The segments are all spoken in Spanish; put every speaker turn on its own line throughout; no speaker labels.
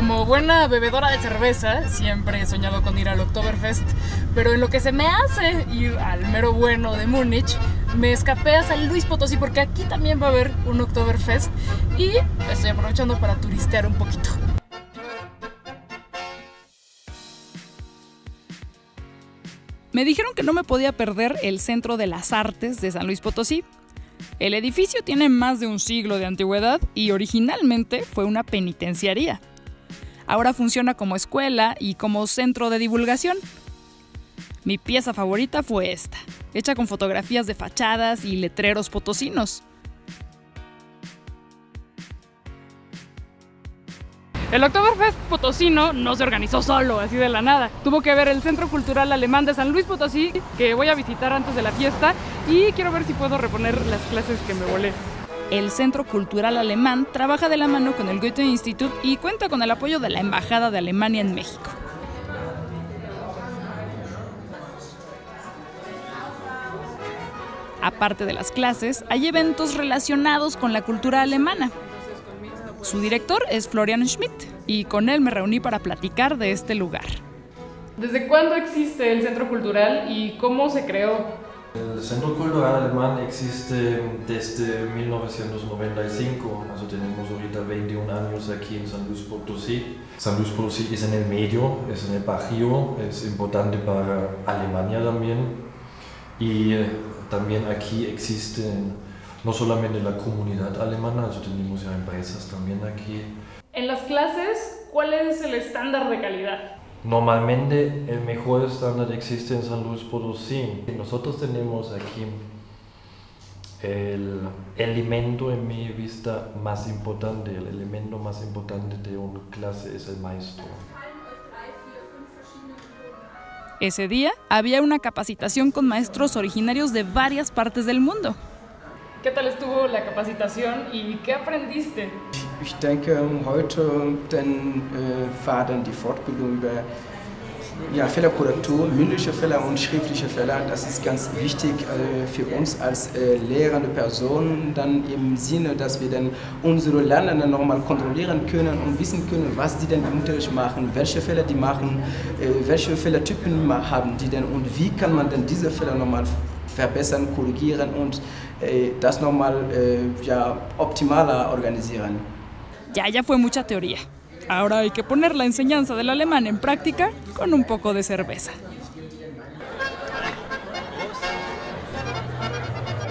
Como buena bebedora de cerveza, siempre he soñado con ir al Oktoberfest, pero en lo que se me hace ir al mero bueno de Múnich, me escapé a San Luis Potosí porque aquí también va a haber un Oktoberfest y estoy aprovechando para turistear un poquito.
Me dijeron que no me podía perder el Centro de las Artes de San Luis Potosí. El edificio tiene más de un siglo de antigüedad y originalmente fue una penitenciaría. Ahora funciona como escuela y como centro de divulgación. Mi pieza favorita fue esta, hecha con fotografías de fachadas y letreros potosinos.
El Oktoberfest potosino no se organizó solo, así de la nada. Tuvo que ver el Centro Cultural Alemán de San Luis Potosí, que voy a visitar antes de la fiesta, y quiero ver si puedo reponer las clases que me volé.
El Centro Cultural Alemán trabaja de la mano con el Goethe Institut y cuenta con el apoyo de la Embajada de Alemania en México. Aparte de las clases, hay eventos relacionados con la cultura alemana. Su director es Florian Schmidt y con él me reuní para platicar de este lugar.
¿Desde cuándo existe el Centro Cultural y cómo se creó?
El Centro Cultural Alemán existe desde 1995, also tenemos ahorita 21 años aquí en San Luis Potosí. San Luis Potosí es en el medio, es en el Bajío, es importante para Alemania también. Y eh, también aquí existen no solamente la comunidad alemana, also tenemos ya empresas también aquí.
En las clases, ¿cuál es el estándar de calidad?
Normalmente el mejor estándar existe en San Luis Potosí. Nosotros tenemos aquí el elemento en mi vista más importante, el elemento más importante de una clase es el maestro.
Ese día había una capacitación con maestros originarios de varias partes del mundo.
¿Qué tal estuvo la capacitación y qué aprendiste?
Ich denke, heute dann, äh, war dann die Fortbildung über ja, Fehlerkorrektur, mündliche Fehler und schriftliche Fehler. Das ist ganz wichtig äh, für uns als äh, lehrende Personen, dann im Sinne, dass wir dann unsere Lernenden nochmal kontrollieren können und wissen können, was die denn im Unterricht machen, welche Fehler die machen, äh, welche Fehlertypen haben die denn und wie kann man denn diese Fehler nochmal verbessern, korrigieren und äh, das nochmal äh, ja, optimaler organisieren.
Ya, ya fue mucha teoría. Ahora hay que poner la enseñanza del alemán en práctica con un poco de cerveza.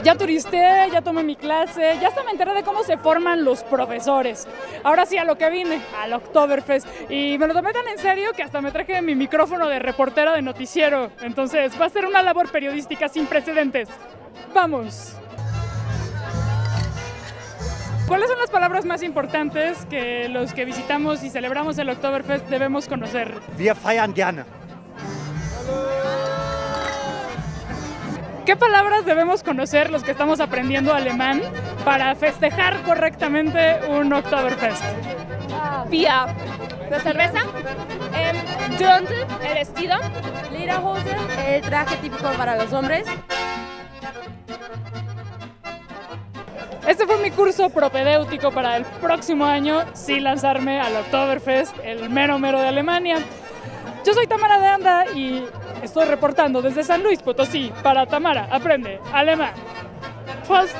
Ya turisté, ya tomé mi clase, ya hasta me enteré de cómo se forman los profesores. Ahora sí a lo que vine, al Oktoberfest. Y me lo tomé tan en serio que hasta me traje mi micrófono de reportera de noticiero. Entonces va a ser una labor periodística sin precedentes. ¡Vamos! ¿Cuáles son las palabras más importantes que los que visitamos y celebramos el Oktoberfest debemos conocer?
Wir feiern gerne.
¿Qué palabras debemos conocer los que estamos aprendiendo alemán para festejar correctamente un Oktoberfest?
Bier, la cerveza, eh, Dirndl, el vestido, Lederhose, el traje típico para los hombres.
Este fue mi curso propedéutico para el próximo año, sí lanzarme al Oktoberfest, el mero mero de Alemania. Yo soy Tamara de Anda y estoy reportando desde San Luis Potosí para Tamara Aprende Alemán. Prost.